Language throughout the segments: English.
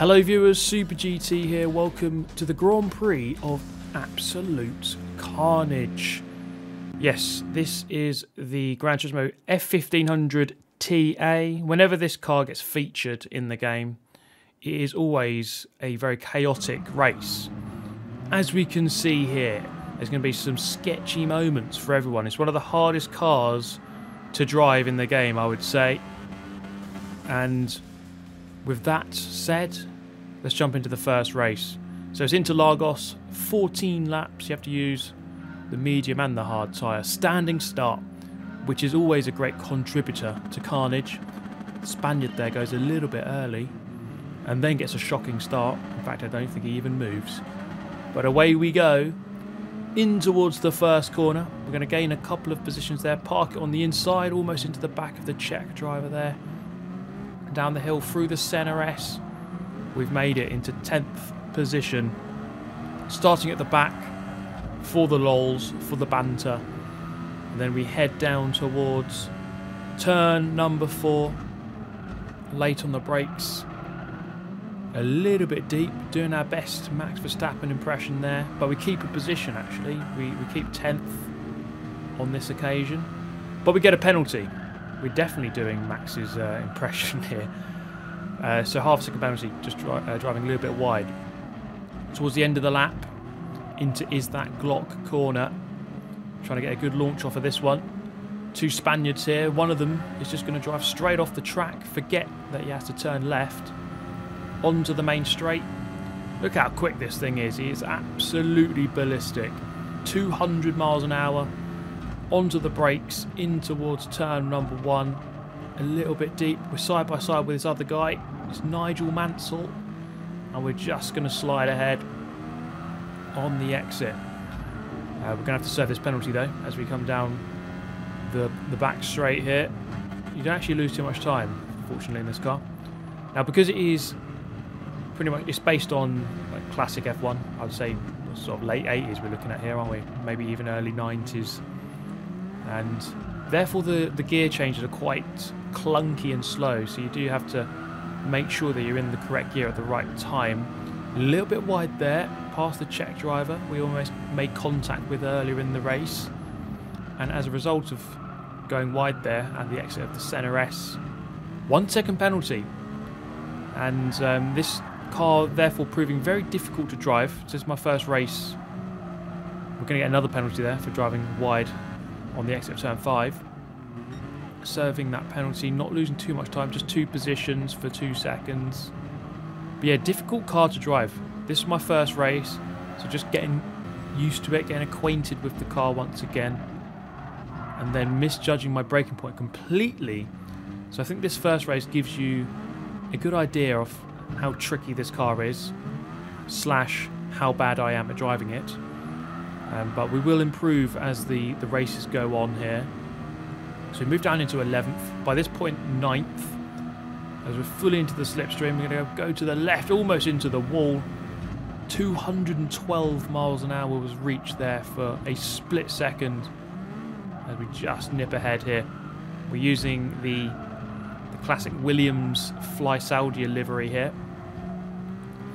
Hello viewers, Super GT here. Welcome to the Grand Prix of Absolute Carnage. Yes, this is the Gran Turismo F1500 TA. Whenever this car gets featured in the game, it is always a very chaotic race. As we can see here, there's going to be some sketchy moments for everyone. It's one of the hardest cars to drive in the game, I would say. And with that said, let's jump into the first race. So it's Interlagos, 14 laps. You have to use the medium and the hard tyre. Standing start, which is always a great contributor to Carnage. Spaniard there goes a little bit early and then gets a shocking start. In fact, I don't think he even moves. But away we go in towards the first corner. We're going to gain a couple of positions there. Park it on the inside, almost into the back of the Czech driver there. Down the hill through the Senna S. We've made it into 10th position. Starting at the back for the lols, for the banter. And then we head down towards turn number four. Late on the brakes a little bit deep, doing our best Max Verstappen impression there, but we keep a position actually. We, we keep 10th on this occasion, but we get a penalty. We're definitely doing Max's uh, impression here. Uh, so half second penalty, just dri uh, driving a little bit wide. Towards the end of the lap, into is that Glock corner. Trying to get a good launch off of this one. Two Spaniards here. One of them is just going to drive straight off the track, forget that he has to turn left onto the main straight. Look how quick this thing is. He is absolutely ballistic. 200 miles an hour onto the brakes in towards turn number one. A little bit deep. We're side by side with this other guy. It's Nigel Mansell. And we're just going to slide ahead on the exit. Uh, we're going to have to serve this penalty though as we come down the, the back straight here. You don't actually lose too much time, fortunately, in this car. Now, because it is pretty much it's based on like classic F1. I would say sort of late 80s we're looking at here, aren't we? Maybe even early 90s. And therefore the the gear changes are quite clunky and slow. So you do have to make sure that you're in the correct gear at the right time. A little bit wide there, past the Czech driver. We almost made contact with earlier in the race. And as a result of going wide there at the exit of the Senna S, one second penalty. And um, this car therefore proving very difficult to drive. This is my first race. We're going to get another penalty there for driving wide on the exit of turn 5. Serving that penalty, not losing too much time, just two positions for two seconds. But yeah, difficult car to drive. This is my first race, so just getting used to it, getting acquainted with the car once again. And then misjudging my braking point completely. So I think this first race gives you a good idea of how tricky this car is, slash how bad I am at driving it. Um, but we will improve as the, the races go on here. So we move down into 11th. By this point, 9th. As we're fully into the slipstream, we're going to go to the left, almost into the wall. 212 miles an hour was reached there for a split second. As we just nip ahead here. We're using the classic Williams Fly Saudia livery here.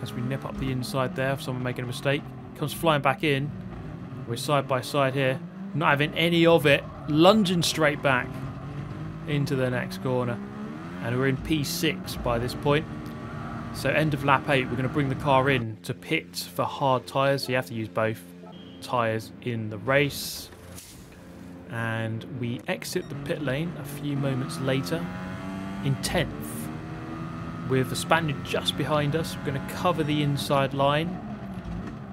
As we nip up the inside there, if someone making a mistake. Comes flying back in. We're side by side here. Not having any of it. Lunging straight back into the next corner. And we're in P6 by this point. So end of lap 8, we're going to bring the car in to pit for hard tyres. So you have to use both tyres in the race. And we exit the pit lane a few moments later in 10th with the Spaniard just behind us. We're going to cover the inside line.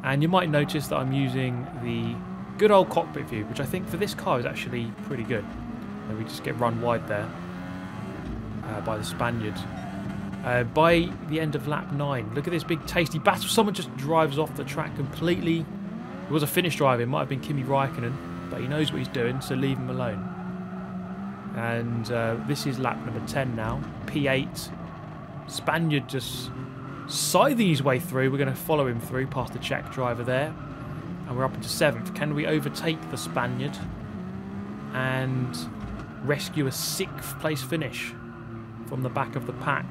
And you might notice that I'm using the good old cockpit view, which I think for this car is actually pretty good. And we just get run wide there uh, by the Spaniard. Uh, by the end of lap 9, look at this big tasty battle. Someone just drives off the track completely. It was a Finnish driver, it might have been Kimi Raikkonen, but he knows what he's doing, so leave him alone. And uh, this is lap number 10 now. P8. Spaniard just scything his way through. We're going to follow him through past the Czech driver there. And we're up into 7th. Can we overtake the Spaniard and rescue a 6th place finish from the back of the pack?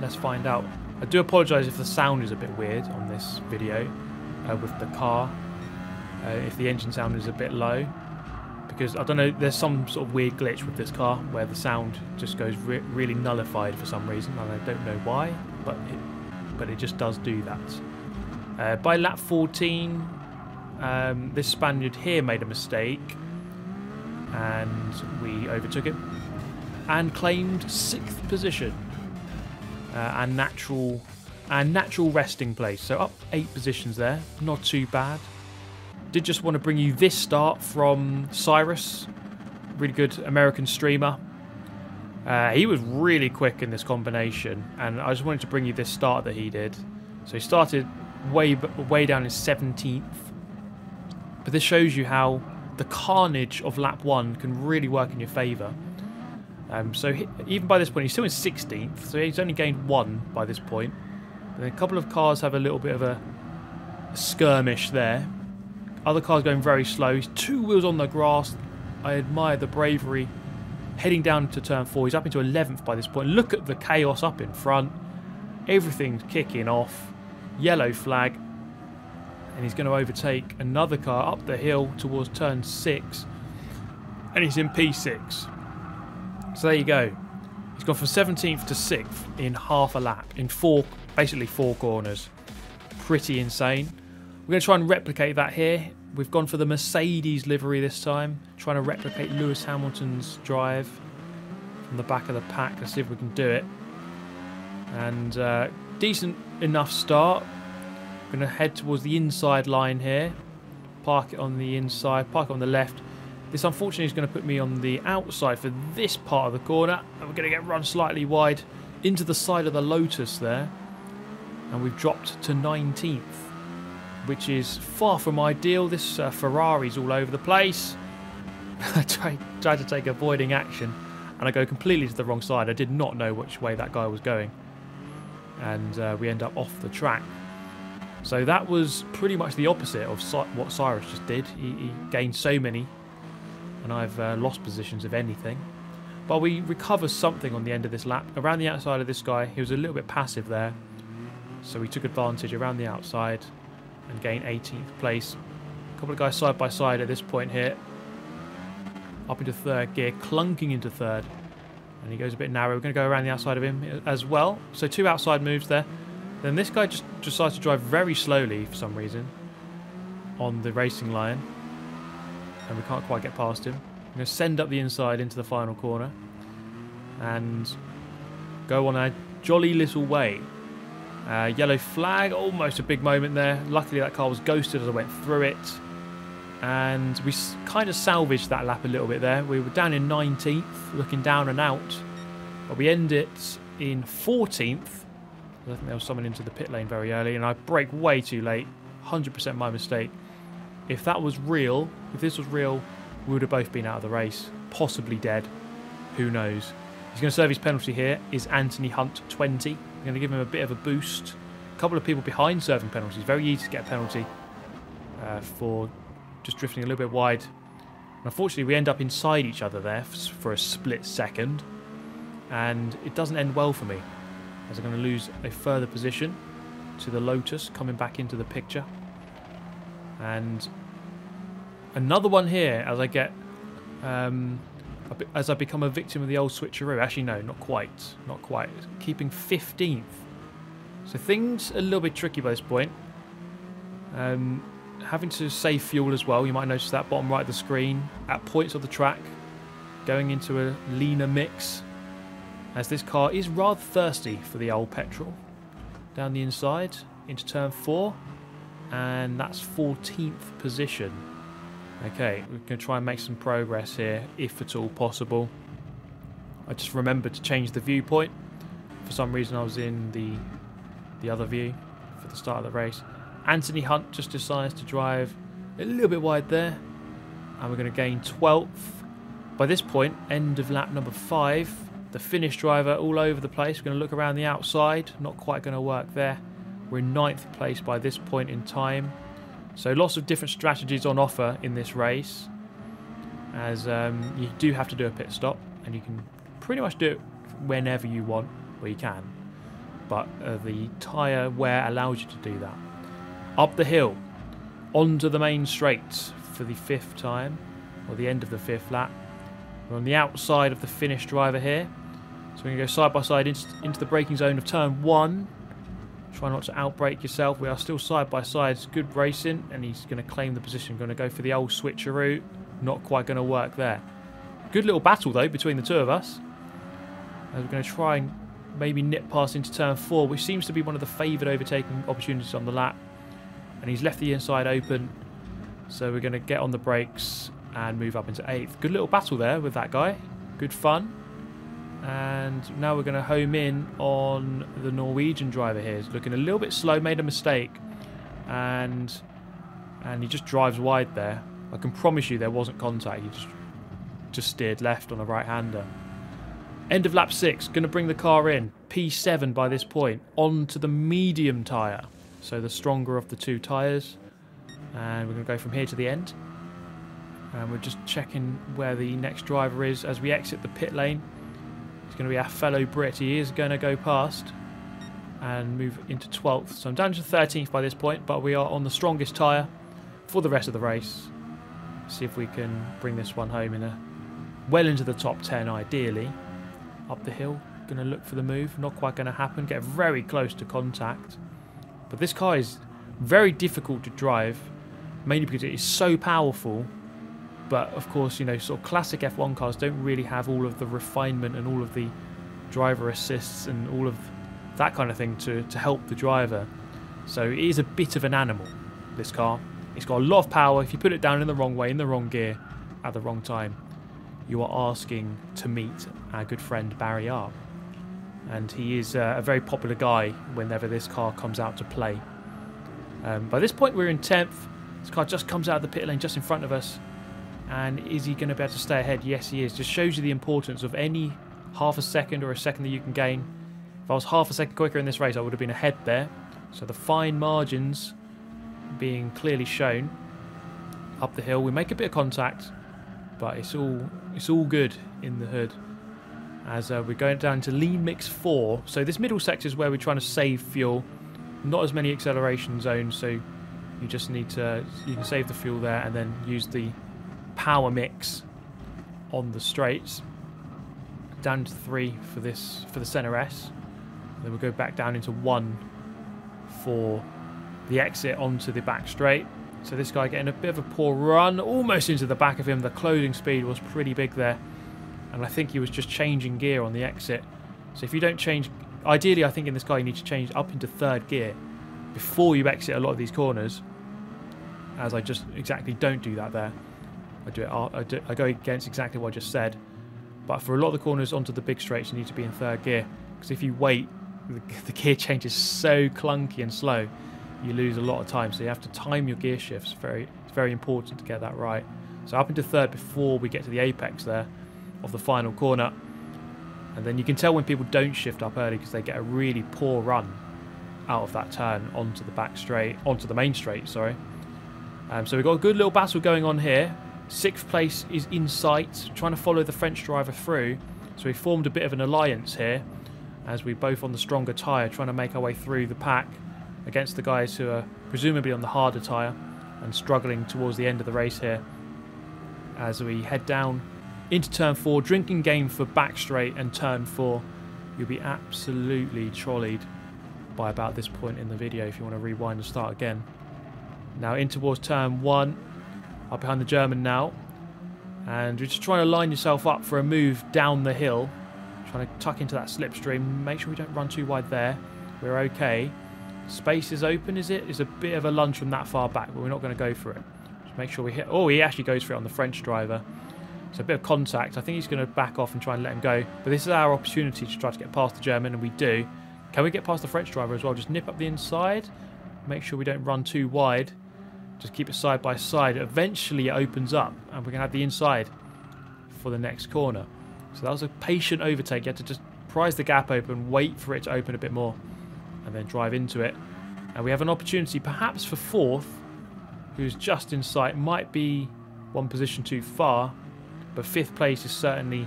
Let's find out. I do apologise if the sound is a bit weird on this video uh, with the car. Uh, if the engine sound is a bit low. Because, I don't know, there's some sort of weird glitch with this car where the sound just goes re really nullified for some reason. And I don't know why, but it, but it just does do that. Uh, by lap 14, um, this Spaniard here made a mistake and we overtook him and claimed sixth position uh, and natural and natural resting place. So up eight positions there, not too bad. Did just want to bring you this start from Cyrus, really good American streamer. Uh, he was really quick in this combination, and I just wanted to bring you this start that he did. So he started way way down in 17th, but this shows you how the carnage of lap one can really work in your favour. Um, so he, even by this point, he's still in 16th, so he's only gained one by this point. And a couple of cars have a little bit of a, skirmish there. Other cars going very slow. He's two wheels on the grass. I admire the bravery. Heading down to turn four. He's up into 11th by this point. Look at the chaos up in front. Everything's kicking off. Yellow flag. And he's going to overtake another car up the hill towards turn 6 and he's in P6 so there you go. He's gone from 17th to 6th in half a lap in four basically four corners. Pretty insane. We're going to try and replicate that here. We've gone for the Mercedes livery this time trying to replicate Lewis Hamilton's drive from the back of the pack let's see if we can do it. And uh, decent enough start I'm going to head towards the inside line here. Park it on the inside, park it on the left. This unfortunately is going to put me on the outside for this part of the corner. And we're going to get run slightly wide into the side of the Lotus there. And we've dropped to 19th, which is far from ideal. This uh, Ferrari's all over the place. I tried, tried to take avoiding action and I go completely to the wrong side. I did not know which way that guy was going. And uh, we end up off the track. So that was pretty much the opposite of what Cyrus just did. He, he gained so many, and I've uh, lost positions, if anything. But we recover something on the end of this lap. Around the outside of this guy, he was a little bit passive there. So we took advantage around the outside and gained 18th place. A couple of guys side by side at this point here. Up into third gear, clunking into third. And he goes a bit narrow. We're going to go around the outside of him as well. So two outside moves there. Then this guy just decides to drive very slowly for some reason on the racing line. And we can't quite get past him. I'm going to send up the inside into the final corner. And go on a jolly little way. Uh, yellow flag, almost a big moment there. Luckily that car was ghosted as I went through it. And we kind of salvaged that lap a little bit there. We were down in 19th, looking down and out. But we end it in 14th I think there was someone into the pit lane very early, and I brake way too late. 100% my mistake. If that was real, if this was real, we would have both been out of the race. Possibly dead. Who knows? He's going to serve his penalty here. Is Anthony Hunt 20. I'm going to give him a bit of a boost. A couple of people behind serving penalties. Very easy to get a penalty uh, for just drifting a little bit wide. Unfortunately, we end up inside each other there for a split second. And it doesn't end well for me as I'm going to lose a further position to the Lotus coming back into the picture. And another one here as I get, um, as I become a victim of the old switcheroo. Actually, no, not quite. Not quite. Keeping 15th. So things a little bit tricky by this point. Um, having to save fuel as well. You might notice that bottom right of the screen. At points of the track, going into a leaner mix as this car is rather thirsty for the old petrol. Down the inside into turn 4 and that's 14th position. Okay, we're going to try and make some progress here if at all possible. I just remembered to change the viewpoint. For some reason I was in the the other view for the start of the race. Anthony Hunt just decides to drive a little bit wide there and we're going to gain 12th. By this point, end of lap number 5, the Finnish driver all over the place. We're going to look around the outside. Not quite going to work there. We're in ninth place by this point in time. So lots of different strategies on offer in this race. As um, you do have to do a pit stop. And you can pretty much do it whenever you want. Well, you can. but uh, the tyre wear allows you to do that. Up the hill, onto the main straight for the fifth time, or the end of the fifth lap. We're on the outside of the Finnish driver here. So we're going to go side by side into, the braking zone of turn one. Try not to outbrake yourself. We are still side by side. It's good racing, and he's going to claim the position. Going to go for the old switcheroo. Not quite going to work there. Good little battle, though, between the two of us. We're going to try and maybe nip past into turn four, which seems to be one of the favoured overtaking opportunities on the lap. And he's left the inside open. So we're going to get on the brakes and move up into eighth. Good little battle there with that guy. Good fun. And now we're going to home in on the Norwegian driver here. He's looking a little bit slow, made a mistake. And and he just drives wide there. I can promise you there wasn't contact. He just, just steered left on a right-hander. End of lap 6. Going to bring the car in. P7 by this point. On to the medium tyre. So the stronger of the two tyres. And we're going to go from here to the end. And we're just checking where the next driver is as we exit the pit lane. It's going to be our fellow Brit. He is going to go past and move into 12th. So I'm down to 13th by this point, but we are on the strongest tyre for the rest of the race. See if we can bring this one home in a well into the top 10 ideally. Up the hill, going to look for the move. Not quite going to happen. Get very close to contact. But this car is very difficult to drive, mainly because it is so powerful but of course, you know, sort of classic F1 cars don't really have all of the refinement and all of the driver assists and all of that kind of thing to, to help the driver. So it is a bit of an animal, this car. It's got a lot of power. If you put it down in the wrong way, in the wrong gear, at the wrong time, you are asking to meet our good friend Barry Arp. And he is uh, a very popular guy whenever this car comes out to play. Um, by this point, we're in 10th. This car just comes out of the pit lane just in front of us. And is he going to be able to stay ahead? Yes, he is. Just shows you the importance of any half a second or a second that you can gain. If I was half a second quicker in this race, I would have been ahead there. So the fine margins being clearly shown up the hill. We make a bit of contact, but it's all it's all good in the hood. As uh, we're going down to lean mix four. So this middle section is where we're trying to save fuel. Not as many acceleration zones, so you just need to you can save the fuel there and then use the power mix on the straights. Down to three for this for the center S. Then we'll go back down into one for the exit onto the back straight. So this guy getting a bit of a poor run, almost into the back of him. The closing speed was pretty big there. And I think he was just changing gear on the exit. So if you don't change, ideally I think in this car you need to change up into third gear before you exit a lot of these corners. As I just exactly don't do that there. I do it. I, do, I go against exactly what I just said. But for a lot of the corners onto the big straights, you need to be in third gear because if you wait, the, the gear change is so clunky and slow, you lose a lot of time. So you have to time your gear shifts. Very, it's very important to get that right. So up into third before we get to the apex there of the final corner. And then you can tell when people don't shift up early because they get a really poor run out of that turn onto the back straight, onto the main straight, sorry. Um, so we've got a good little battle going on here. Sixth place is in sight, trying to follow the French driver through. So we formed a bit of an alliance here as we're both on the stronger tyre trying to make our way through the pack against the guys who are presumably on the harder tyre and struggling towards the end of the race here as we head down into turn four. Drinking game for back straight and turn four. You'll be absolutely trolleyed by about this point in the video if you want to rewind and start again. Now in towards turn one up behind the German now. And you're just trying to line yourself up for a move down the hill. Trying to tuck into that slipstream. Make sure we don't run too wide there. We're okay. Space is open, is it? It's a bit of a lunge from that far back, but we're not going to go for it. Just make sure we hit... Oh, he actually goes for it on the French driver. So a bit of contact. I think he's going to back off and try and let him go. But this is our opportunity to try to get past the German, and we do. Can we get past the French driver as well? Just nip up the inside. Make sure we don't run too wide. Just keep it side by side. Eventually it opens up and we're going to have the inside for the next corner. So that was a patient overtake. You had to just prise the gap open, wait for it to open a bit more and then drive into it. And we have an opportunity perhaps for fourth, who's just in sight. Might be one position too far, but fifth place is certainly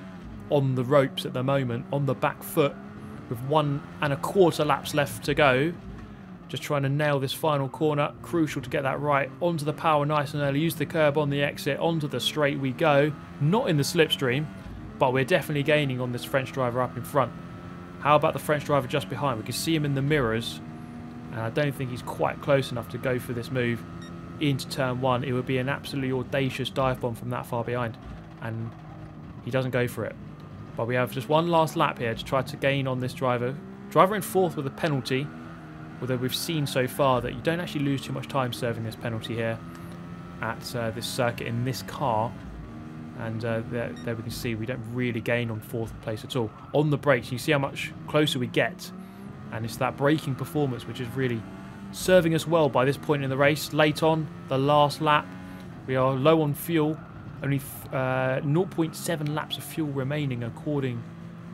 on the ropes at the moment, on the back foot with one and a quarter laps left to go. Just trying to nail this final corner. Crucial to get that right. Onto the power nice and early. Use the curb on the exit. Onto the straight we go. Not in the slipstream, but we're definitely gaining on this French driver up in front. How about the French driver just behind? We can see him in the mirrors. And I don't think he's quite close enough to go for this move into turn one. It would be an absolutely audacious dive bomb from that far behind. And he doesn't go for it. But we have just one last lap here to try to gain on this driver. Driver in fourth with a penalty. Although we've seen so far that you don't actually lose too much time serving this penalty here at uh, this circuit in this car. And uh, there, there, we can see we don't really gain on fourth place at all. On the brakes, you see how much closer we get. And it's that braking performance which is really serving us well by this point in the race. Late on, the last lap, we are low on fuel. Only uh, 0.7 laps of fuel remaining according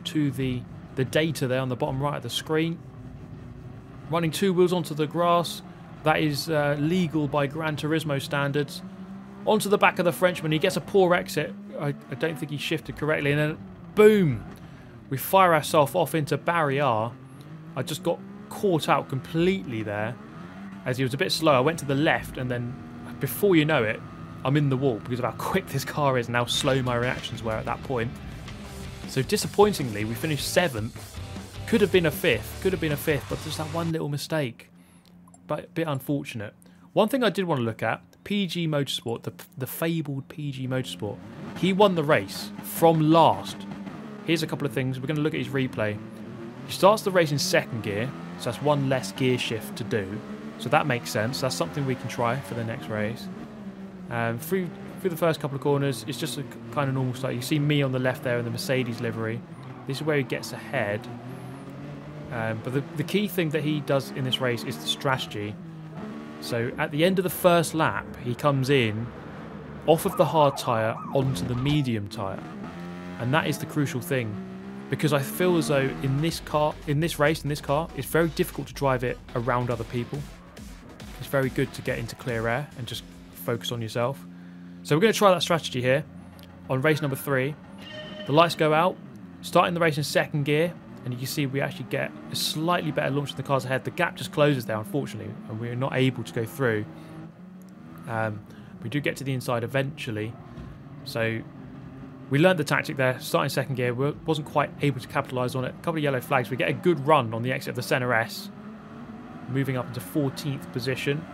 to the, the data there on the bottom right of the screen running two wheels onto the grass. That is uh, legal by Gran Turismo standards. Onto the back of the Frenchman. He gets a poor exit. I, I don't think he shifted correctly. And then, boom, we fire ourselves off into barrier. I just got caught out completely there as he was a bit slow. I went to the left, and then before you know it, I'm in the wall because of how quick this car is and how slow my reactions were at that point. So disappointingly, we finished seventh could have been a fifth, could have been a fifth, but just that one little mistake. But a bit unfortunate. One thing I did want to look at, PG Motorsport, the, the fabled PG Motorsport. He won the race from last. Here's a couple of things. We're going to look at his replay. He starts the race in second gear, so that's one less gear shift to do. So that makes sense. That's something we can try for the next race. Um, through through the first couple of corners, it's just a kind of normal start. You see me on the left there in the Mercedes livery. This is where he gets ahead. Um, but the, the key thing that he does in this race is the strategy. So at the end of the first lap, he comes in off of the hard tyre onto the medium tyre. And that is the crucial thing. Because I feel as though in this car, in this race, in this car, it's very difficult to drive it around other people. It's very good to get into clear air and just focus on yourself. So we're going to try that strategy here on race number three. The lights go out, starting the race in second gear, and you can see we actually get a slightly better launch than the cars ahead. The gap just closes there, unfortunately, and we're not able to go through. Um, we do get to the inside eventually, so we learned the tactic there. Starting second gear, wasn't quite able to capitalise on it. A couple of yellow flags. We get a good run on the exit of the centre S, moving up into 14th position.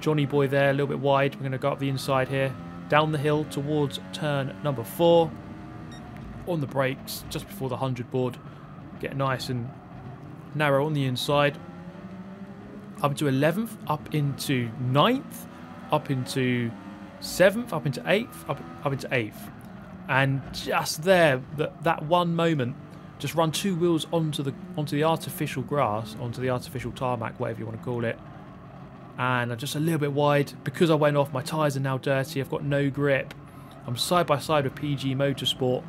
Johnny Boy there, a little bit wide. We're going to go up the inside here, down the hill towards turn number four. On the brakes, just before the 100 board get nice and narrow on the inside. Up into 11th, up into 9th, up into 7th, up into 8th, up, up into 8th. And just there, that, that one moment, just run two wheels onto the onto the artificial grass, onto the artificial tarmac, whatever you want to call it. And I'm just a little bit wide. Because I went off, my tyres are now dirty. I've got no grip. I'm side by side with PG Motorsport.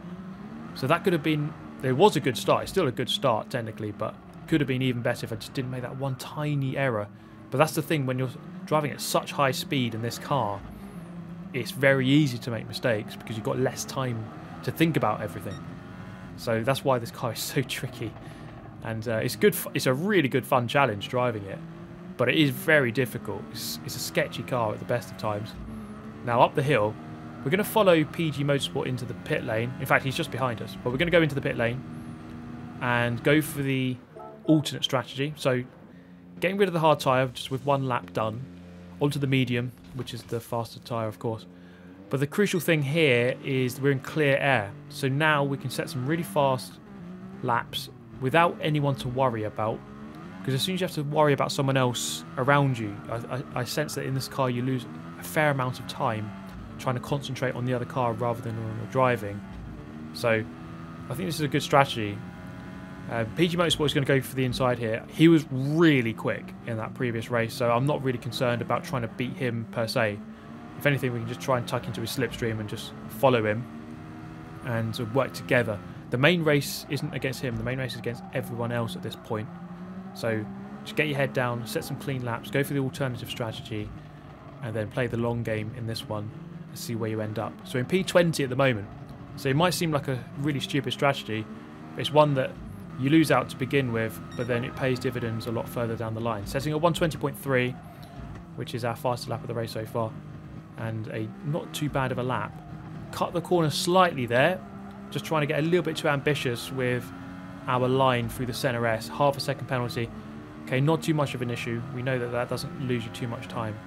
So that could have been it was a good start. It's still a good start, technically, but could have been even better if I just didn't make that one tiny error. But that's the thing, when you're driving at such high speed in this car, it's very easy to make mistakes because you've got less time to think about everything. So that's why this car is so tricky. And uh, it's good. It's a really good fun challenge driving it, but it is very difficult. It's, it's a sketchy car at the best of times. Now up the hill, we're going to follow PG Motorsport into the pit lane. In fact, he's just behind us. But we're going to go into the pit lane and go for the alternate strategy. So getting rid of the hard tyre just with one lap done onto the medium, which is the faster tyre, of course. But the crucial thing here is we're in clear air. So now we can set some really fast laps without anyone to worry about. Because as soon as you have to worry about someone else around you, I, I, I sense that in this car you lose a fair amount of time trying to concentrate on the other car rather than on driving. So I think this is a good strategy. Uh, PG Motorsport is going to go for the inside here. He was really quick in that previous race, so I'm not really concerned about trying to beat him per se. If anything, we can just try and tuck into his slipstream and just follow him and work together. The main race isn't against him, the main race is against everyone else at this point. So just get your head down, set some clean laps, go for the alternative strategy, and then play the long game in this one and see where you end up. So in P20 at the moment, so it might seem like a really stupid strategy, but it's one that you lose out to begin with, but then it pays dividends a lot further down the line. Setting a 120.3, which is our fastest lap of the race so far, and a not too bad of a lap. Cut the corner slightly there, just trying to get a little bit too ambitious with our line through the centre S. Half a second penalty. Okay, not too much of an issue. We know that that doesn't lose you too much time.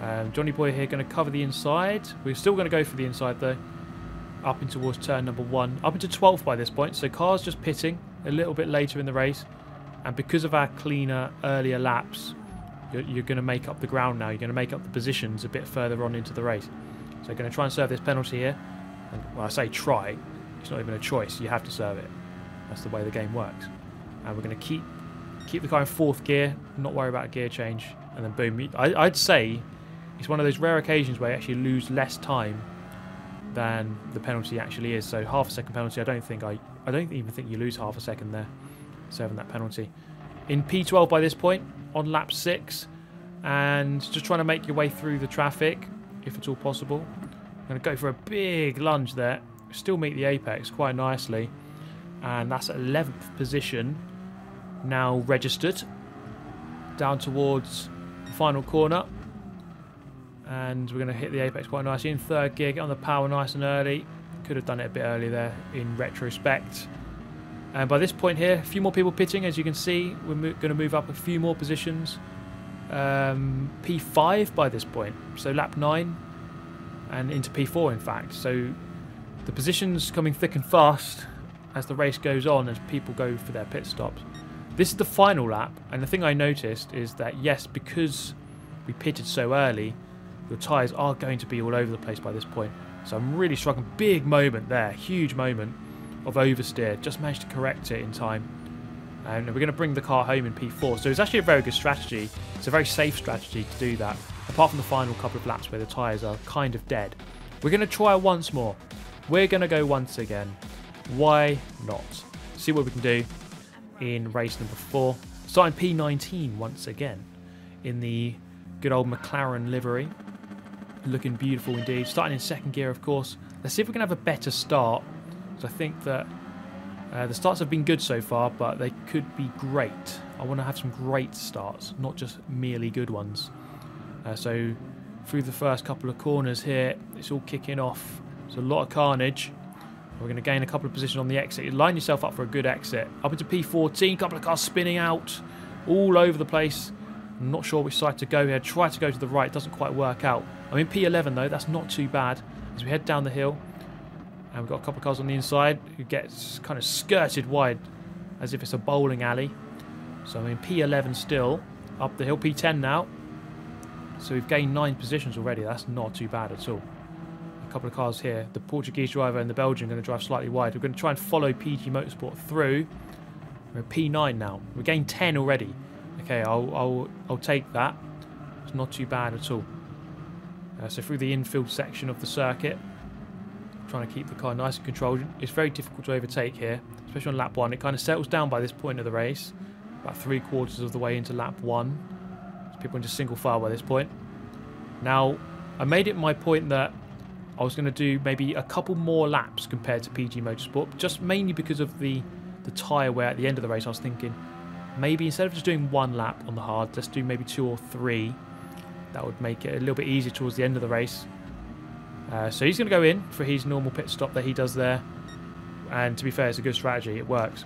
Um, Johnny Boy here going to cover the inside. We're still going to go for the inside though. Up in towards turn number one. Up into 12th by this point. So car's just pitting a little bit later in the race. And because of our cleaner earlier laps, you're, you're going to make up the ground now. You're going to make up the positions a bit further on into the race. So going to try and serve this penalty here. And, well, I say try. It's not even a choice. You have to serve it. That's the way the game works. And we're going to keep keep the car in fourth gear, not worry about a gear change, and then boom. I, I'd say it's one of those rare occasions where you actually lose less time than the penalty actually is. So half a second penalty, I don't think I, I don't even think you lose half a second there, serving that penalty. In P12 by this point, on lap six, and just trying to make your way through the traffic, if at all possible. I'm going to go for a big lunge there. Still meet the apex quite nicely. And that's 11th position now registered. Down towards the final corner. And we're going to hit the apex quite nicely in third gear. Get on the power nice and early. Could have done it a bit earlier there in retrospect. And by this point here, a few more people pitting. As you can see, we're going to move up a few more positions. Um, P5 by this point. So lap 9 and into P4 in fact. So the positions coming thick and fast as the race goes on as people go for their pit stops. This is the final lap, and the thing I noticed is that yes, because we pitted so early, your tyres are going to be all over the place by this point. So I'm really struggling. Big moment there, huge moment of oversteer. Just managed to correct it in time. And we're going to bring the car home in P4. So it's actually a very good strategy. It's a very safe strategy to do that. Apart from the final couple of laps where the tyres are kind of dead. We're going to try once more. We're going to go once again. Why not? See what we can do in race number four. Starting P19 once again in the good old McLaren livery. Looking beautiful indeed. Starting in second gear, of course. Let's see if we can have a better start. I think that uh, the starts have been good so far, but they could be great. I want to have some great starts, not just merely good ones. Uh, so through the first couple of corners here, it's all kicking off. There's a lot of carnage. We're going to gain a couple of positions on the exit. You Line yourself up for a good exit. Up into P14, couple of cars spinning out all over the place. Not sure which side to go here. Try to go to the right, doesn't quite work out. I'm in P11 though, that's not too bad. As we head down the hill, and we've got a couple of cars on the inside who gets kind of skirted wide as if it's a bowling alley. So I'm in P11 still, up the hill, P10 now. So we've gained nine positions already, that's not too bad at all couple of cars here. The Portuguese driver and the Belgian are going to drive slightly wide. We're going to try and follow PG Motorsport through. We're at P9 now. We've gained 10 already. Okay, I'll, I'll, I'll take that. It's not too bad at all. Uh, so through the infield section of the circuit, trying to keep the car nice and controlled. It's very difficult to overtake here, especially on lap one. It kind of settles down by this point of the race, about three quarters of the way into lap one. So people into single file by this point. Now, I made it my point that I was going to do maybe a couple more laps compared to PG Motorsport, just mainly because of the, the tyre wear at the end of the race. I was thinking maybe instead of just doing one lap on the hard, let's do maybe two or three. That would make it a little bit easier towards the end of the race. Uh, so he's going to go in for his normal pit stop that he does there. And to be fair, it's a good strategy. It works.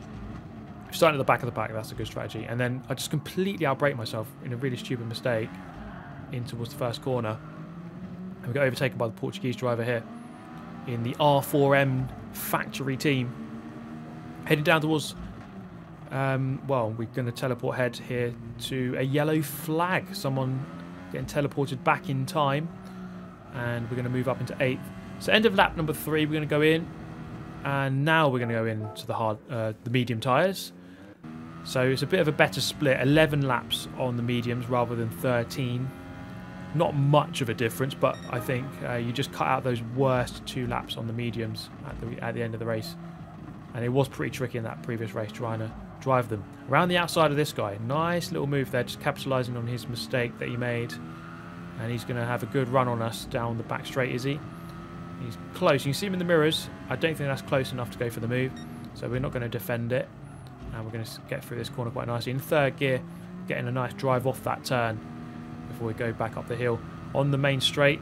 Starting at the back of the pack, that's a good strategy. And then I just completely outbrake myself in a really stupid mistake in towards the first corner. We got overtaken by the Portuguese driver here in the R4M factory team. Heading down towards, um, well, we're going to teleport head here to a yellow flag. Someone getting teleported back in time. And we're going to move up into 8th. So end of lap number 3, we're going to go in. And now we're going to go into the hard, uh, the medium tyres. So it's a bit of a better split. 11 laps on the mediums rather than 13 not much of a difference, but I think uh, you just cut out those worst two laps on the mediums at the, at the end of the race. And it was pretty tricky in that previous race trying to drive them. Around the outside of this guy, nice little move there, just capitalising on his mistake that he made. And he's going to have a good run on us down the back straight, is he? He's close. You can see him in the mirrors. I don't think that's close enough to go for the move. So we're not going to defend it. And we're going to get through this corner quite nicely. In third gear, getting a nice drive off that turn before we go back up the hill. On the main straight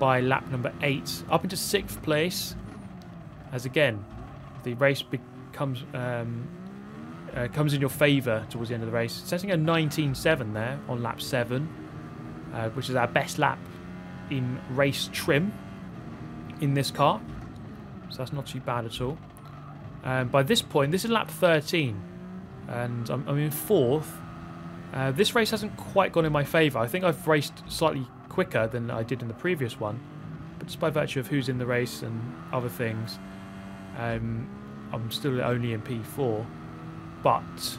by lap number 8. Up into 6th place. As again, the race becomes... Um, uh, comes in your favour towards the end of the race. Setting a 19.7 there on lap 7, uh, which is our best lap in race trim in this car. So that's not too bad at all. Um, by this point, this is lap 13, and I'm, I'm in fourth. Uh, this race hasn't quite gone in my favour. I think I've raced slightly quicker than I did in the previous one, but just by virtue of who's in the race and other things, um, I'm still only in P4. But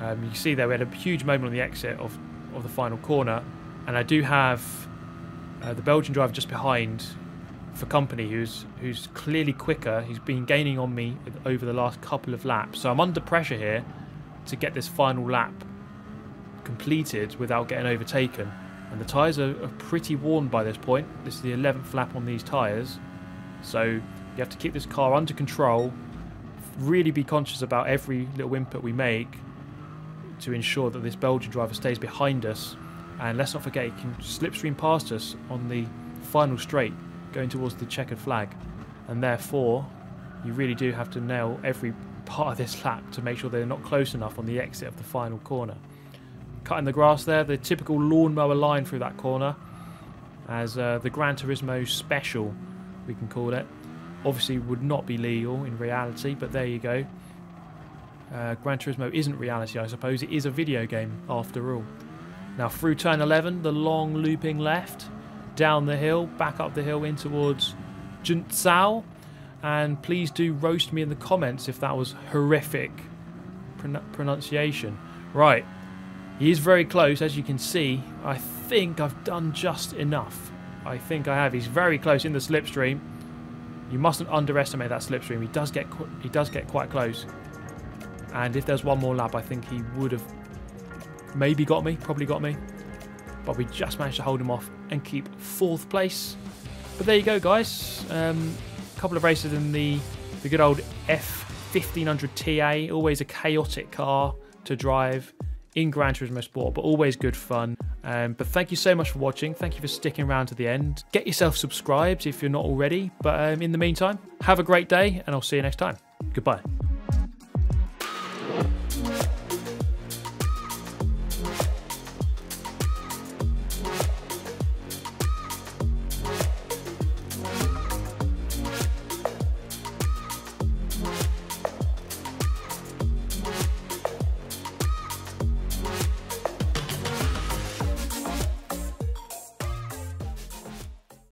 um, you see there we had a huge moment on the exit of, of the final corner, and I do have uh, the Belgian driver just behind for company who's who's clearly quicker. He's been gaining on me over the last couple of laps, so I'm under pressure here to get this final lap completed without getting overtaken. And the tyres are, are pretty worn by this point. This is the 11th lap on these tyres, so you have to keep this car under control. Really be conscious about every little input we make to ensure that this Belgian driver stays behind us. And let's not forget, he can slipstream past us on the final straight going towards the checkered flag. And therefore, you really do have to nail every part of this lap to make sure they're not close enough on the exit of the final corner. Cutting the grass there, the typical lawnmower line through that corner as uh, the Gran Turismo special, we can call it. Obviously would not be legal in reality, but there you go. Uh, Gran Turismo isn't reality, I suppose. It is a video game, after all. Now, through turn 11, the long looping left down the hill, back up the hill in towards Junção. And please do roast me in the comments if that was horrific pron pronunciation. Right, he is very close, as you can see. I think I've done just enough. I think I have. He's very close in the slipstream. You mustn't underestimate that slipstream. He does get he does get quite close. And if there's one more lap, I think he would have maybe got me, probably got me but we just managed to hold him off and keep fourth place. But there you go, guys. A um, couple of races in the, the good old F1500 TA. Always a chaotic car to drive in Gran Turismo Sport, but always good fun. Um, but thank you so much for watching. Thank you for sticking around to the end. Get yourself subscribed if you're not already. But um, in the meantime, have a great day, and I'll see you next time. Goodbye.